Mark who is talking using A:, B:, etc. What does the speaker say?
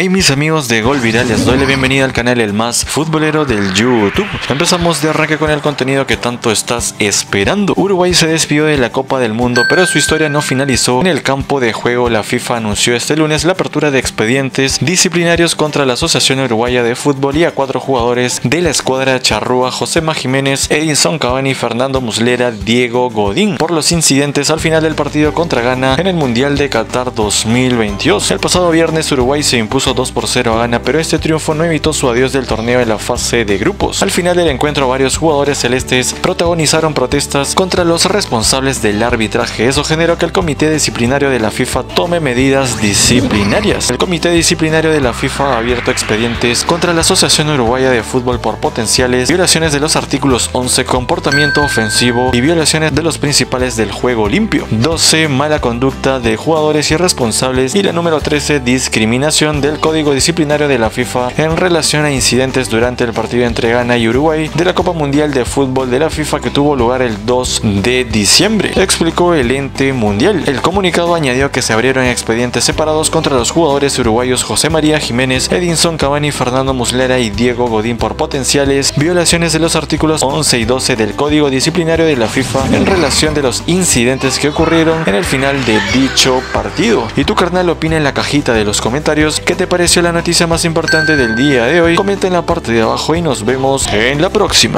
A: Hey mis amigos de Gol Viral, les doy la bienvenida al canal el más futbolero del YouTube. Empezamos de arranque con el contenido que tanto estás esperando. Uruguay se despidió de la Copa del Mundo, pero su historia no finalizó. En el campo de juego, la FIFA anunció este lunes la apertura de expedientes disciplinarios contra la Asociación Uruguaya de Fútbol y a cuatro jugadores de la escuadra Charrúa, José Jiménez, Edinson Cavani, Fernando Muslera, Diego Godín, por los incidentes al final del partido contra Ghana en el Mundial de Qatar 2022. El pasado viernes Uruguay se impuso 2 por 0 a Ghana, pero este triunfo no evitó su adiós del torneo en la fase de grupos. Al final del encuentro, varios jugadores celestes protagonizaron protestas contra los responsables del arbitraje. Eso generó que el comité disciplinario de la FIFA tome medidas disciplinarias. El comité disciplinario de la FIFA ha abierto expedientes contra la Asociación Uruguaya de Fútbol por potenciales violaciones de los artículos 11, comportamiento ofensivo y violaciones de los principales del juego limpio. 12, mala conducta de jugadores irresponsables y la número 13, discriminación del Código Disciplinario de la FIFA en relación a incidentes durante el partido entre Ghana y Uruguay de la Copa Mundial de Fútbol de la FIFA que tuvo lugar el 2 de diciembre, explicó el ente mundial. El comunicado añadió que se abrieron expedientes separados contra los jugadores uruguayos José María Jiménez, Edinson Cavani, Fernando Muslera y Diego Godín por potenciales violaciones de los artículos 11 y 12 del Código Disciplinario de la FIFA en relación de los incidentes que ocurrieron en el final de dicho partido. Y tu carnal opina en la cajita de los comentarios qué te pareció la noticia más importante del día de hoy? Comenta en la parte de abajo y nos vemos en la próxima.